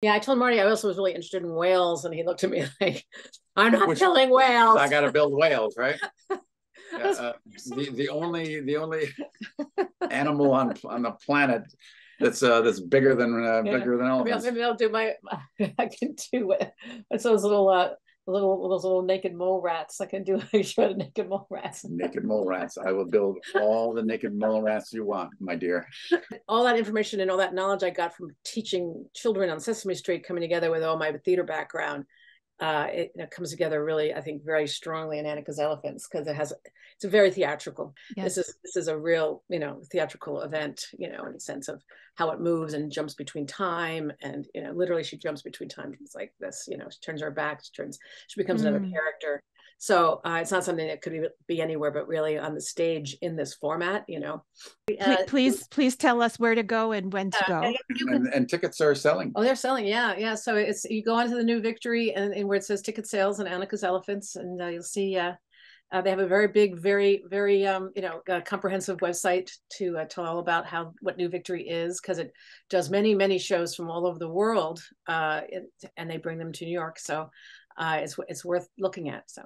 Yeah, I told Marty I also was really interested in whales, and he looked at me like, "I'm not Which, killing whales. I got to build whales, right?" uh, the the only the only animal on on the planet that's uh that's bigger than uh, yeah. bigger than elephants. Maybe I'll, maybe I'll do my, I can do it. It's those little uh little those little naked mole rats. I can do a show of naked mole rats. naked mole rats. I will build all the naked mole rats you want, my dear. All that information and all that knowledge I got from teaching children on Sesame Street, coming together with all my theater background, uh, it, it, comes together really, I think, very strongly in Aanika's Elephants because it has it's a very theatrical. Yes. This is this is a real you know theatrical event, you know, in the sense of how it moves and jumps between time and you know literally she jumps between time. It's like this, you know, she turns her back, she turns, she becomes mm. another character. So uh, it's not something that could be, be anywhere, but really on the stage in this format, you know. Uh, please, please tell us where to go and when to go. And, and, tickets are selling. Oh, they're selling. Yeah, yeah. So it's you go onto the new Victory and, and where it says ticket sales and Aanika's Elephants, and uh, you'll see. Uh, uh, they have a very big, very, very, um, you know, uh, comprehensive website to uh, tell all about how what New Victory is because it does many, many shows from all over the world, uh, it, and they bring them to New York. So uh, it's it's worth looking at. So.